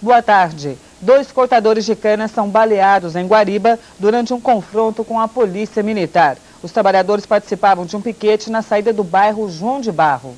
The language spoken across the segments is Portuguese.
Boa tarde. Dois cortadores de cana são baleados em Guariba durante um confronto com a polícia militar. Os trabalhadores participavam de um piquete na saída do bairro João de Barro.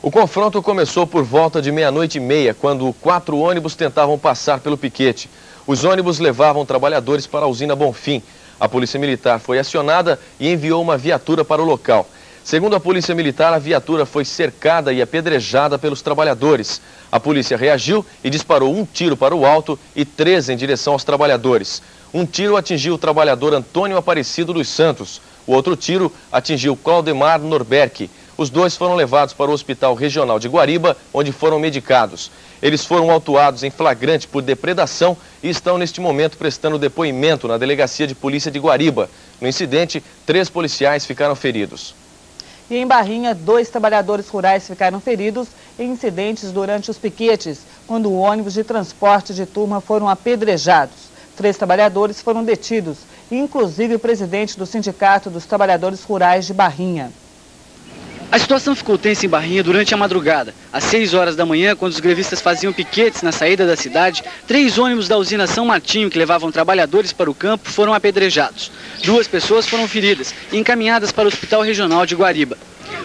O confronto começou por volta de meia-noite e meia, quando quatro ônibus tentavam passar pelo piquete. Os ônibus levavam trabalhadores para a usina Bonfim. A polícia militar foi acionada e enviou uma viatura para o local. Segundo a Polícia Militar, a viatura foi cercada e apedrejada pelos trabalhadores. A polícia reagiu e disparou um tiro para o alto e três em direção aos trabalhadores. Um tiro atingiu o trabalhador Antônio Aparecido dos Santos. O outro tiro atingiu Claudemar Norberg. Os dois foram levados para o Hospital Regional de Guariba, onde foram medicados. Eles foram autuados em flagrante por depredação e estão neste momento prestando depoimento na Delegacia de Polícia de Guariba. No incidente, três policiais ficaram feridos. E em Barrinha, dois trabalhadores rurais ficaram feridos em incidentes durante os piquetes, quando ônibus de transporte de turma foram apedrejados. Três trabalhadores foram detidos, inclusive o presidente do Sindicato dos Trabalhadores Rurais de Barrinha. A situação ficou tensa em Barrinha durante a madrugada. Às 6 horas da manhã, quando os grevistas faziam piquetes na saída da cidade, três ônibus da usina São Martinho, que levavam trabalhadores para o campo, foram apedrejados. Duas pessoas foram feridas e encaminhadas para o Hospital Regional de Guariba.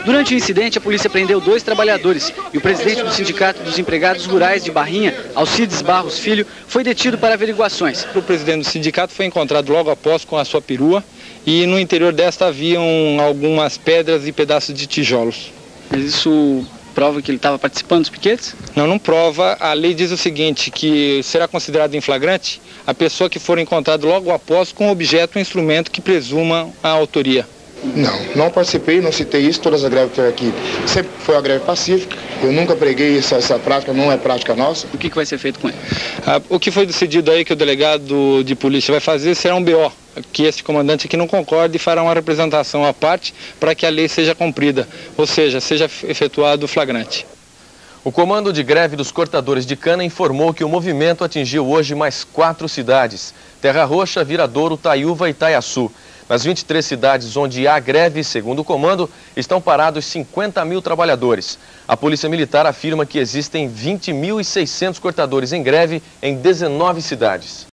Durante o incidente, a polícia prendeu dois trabalhadores e o presidente do Sindicato dos Empregados Rurais de Barrinha, Alcides Barros Filho, foi detido para averiguações. O presidente do sindicato foi encontrado logo após com a sua perua e no interior desta haviam algumas pedras e pedaços de tijolos. Mas isso prova que ele estava participando dos piquetes? Não, não prova. A lei diz o seguinte, que será considerado em flagrante a pessoa que for encontrada logo após com objeto ou instrumento que presuma a autoria. Não, não participei, não citei isso, todas as greves que aqui sempre foi a greve pacífica, eu nunca preguei essa, essa prática, não é prática nossa. O que, que vai ser feito com ele? Ah, o que foi decidido aí que o delegado de polícia vai fazer será um BO, que esse comandante aqui não concorde e fará uma representação à parte para que a lei seja cumprida, ou seja, seja efetuado o flagrante. O Comando de Greve dos Cortadores de Cana informou que o movimento atingiu hoje mais quatro cidades, Terra Roxa, Viradouro, Taiúva e Itaiaçu. Nas 23 cidades onde há greve, segundo o comando, estão parados 50 mil trabalhadores. A Polícia Militar afirma que existem 20.600 cortadores em greve em 19 cidades.